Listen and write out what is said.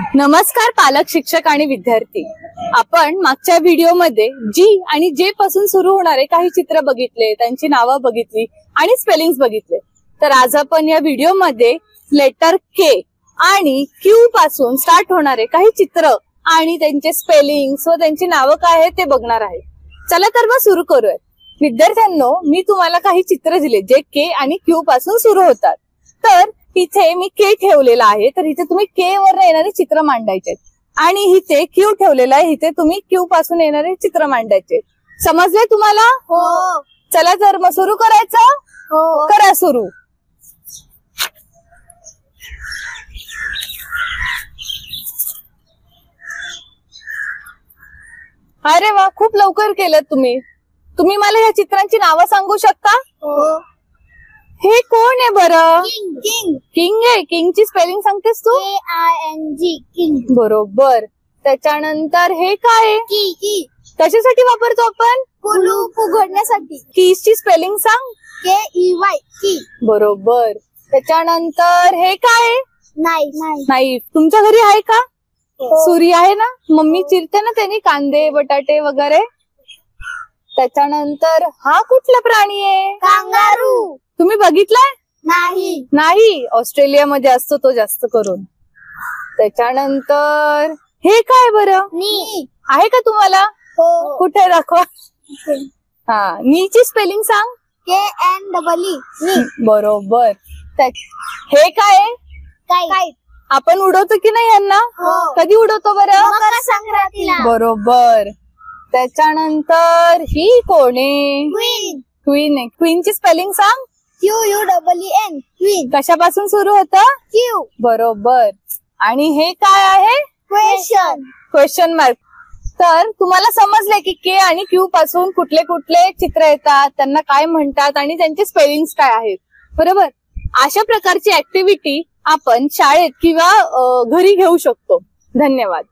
नमस्कार पालक शिक्षक आणि विद्यार्थी. आपण मागच्या व्हिडिओमध्ये जी आणि जे पासून सुरू होणारे काही चित्र बघितले त्यांची नावं बघितली आणि स्पेलिंग बघितले. तर आज आपण या व्हिडिओमध्ये लेटर के आणि क्यू पासून स्टार्ट होणारे काही चित्र आणि त्यांचे स्पेलिंग व त्यांची नावं काय आहेत ते बघणार आहे. चला तर मग सुरू करूयात. विद्यार्थ्यांनो मी तुम्हाला काही चित्र दिले जे के आणि क्यू पासून सुरू होतात. तर इथे मी के ठेवलेला आहे तर इथे तुम्ही के वर येणारे चित्र मांडायचे आणि इथे क्यू ठेवलेला आहे इथे तुम्ही क्यू पासून येणारे चित्र मांडायचे समजले तुम्हाला? हो. चला तर मग सुरू करायचं? हो. करा सुरू. अरे वा खूप लवकर केलं तुम्ही. तुम्ही मला या चित्रांची नावं सांगू शकता? हो. हे कोण आहे बरं? King king. किंग आहे? किंगची स्पेलिंग सांगतेस तू? K I N G king. बरोबर. त्याच्यानंतर हे काय आहे? की की. कशासाठी वापरतो आपण? कुलूप उघडण्यासाठी कीजची स्पेलिंग सांग. के ई वाय की. बरोबर. त्याच्यानंतर हे काय आहे? नाही नाही. नाही. तुमच्या घरी आहे का? हो. सुरी आहे ना? मम्मी चिरते ना त्यांनी? कांदे बटाटे वगैरे. त्याच्यानंतर हा कुठला प्राणी आहे? कांगारू बघितलाय? नाही. नाही? ऑस्ट्रेलियामध्ये असतो तो जास्त करून. त्याच्यानंतर हे काय बरं? नी. आहे का तुम्हाला? हो. कुठे दाखवा. हा नीची स्पेलिंग सांग. K N double E. Knee. बरोबर. त्या- हे काय आहे? आपण उडवतो की नाही यांना? हो. कधी उडवतो बरं? मकर संक्रांतीला बरोबर. त्याच्यानंतर ही कोण आहे? क्वीन. क्वीन आहे. क्वीनची स्पेलिंग सांग. Q U double N queen कशापासून सुरू होतं? क्यू बरोबर. आणि हे काय आहे? क्वेश्चन क्वेश्चन मार्क तर तुम्हाला समजलंय की के आणि क्यू पासून कुठले कुठले चित्र येतात त्यांना काय म्हणतात आणि त्यांचे स्पेलिंग काय आहेत. बरोबर? अशा प्रकारची ऍक्टिव्हिटी आपण शाळेत किंवा घरी घेऊ शकतो. धन्यवाद.